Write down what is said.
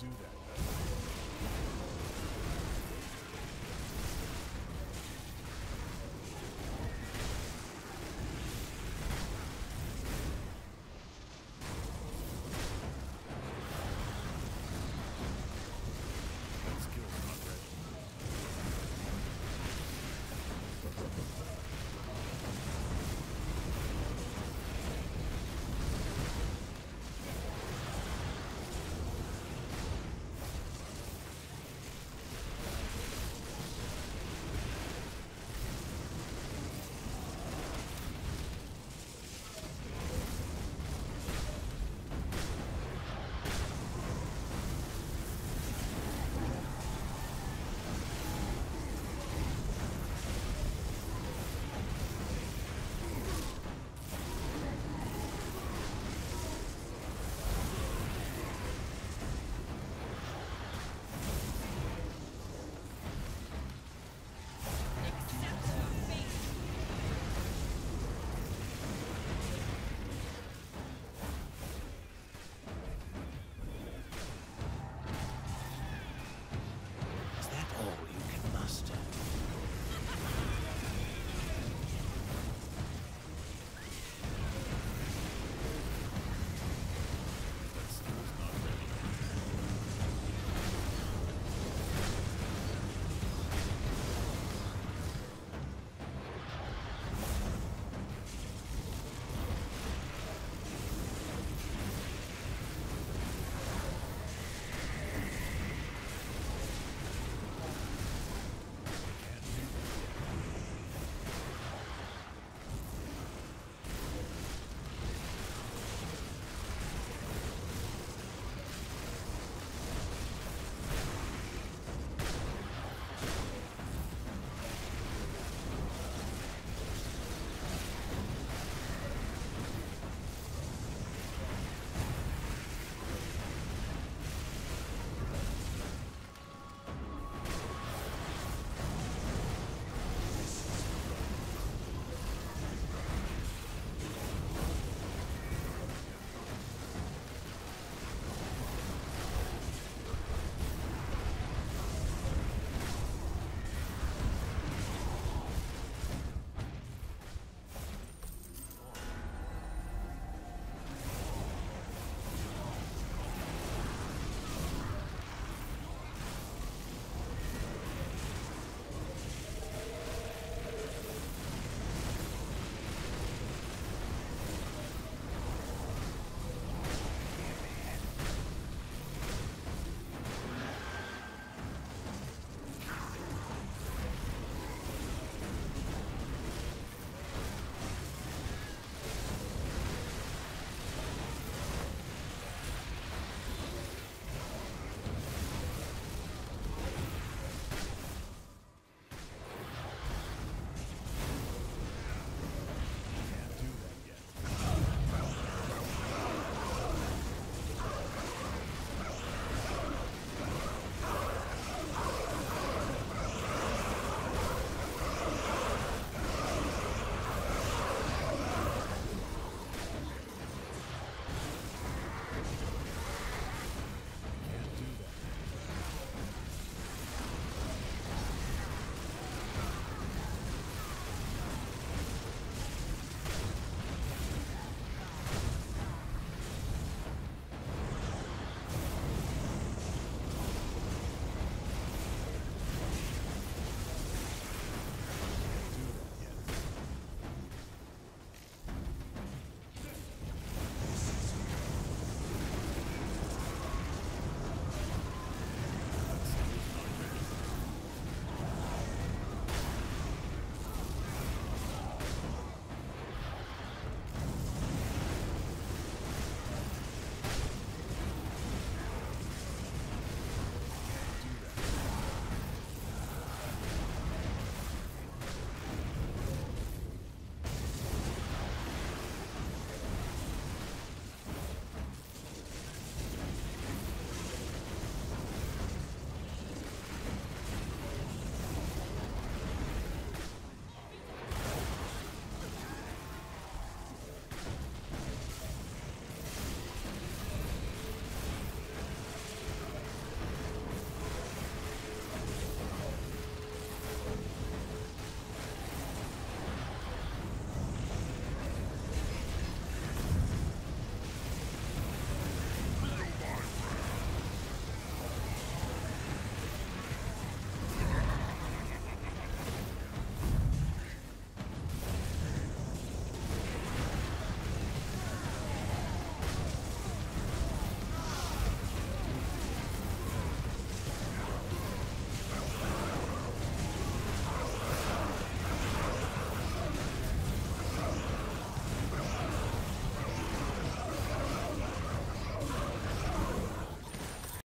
do that.